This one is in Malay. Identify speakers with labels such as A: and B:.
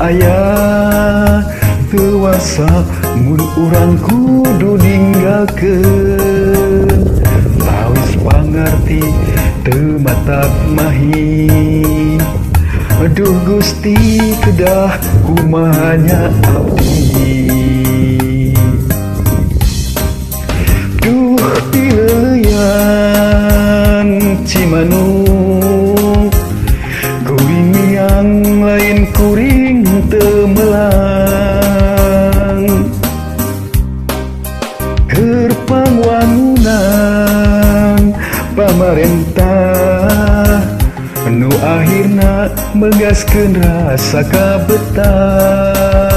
A: ayah Tuasa mun orang kudu ninggalkan. Tawis pangerti tematak mahin. Aduh gusti kedah kumanya abdi Duh pilihan cimanuk temelang Kerpang wangunan pamarentah Nu akhirna megaskeun rasa kabetah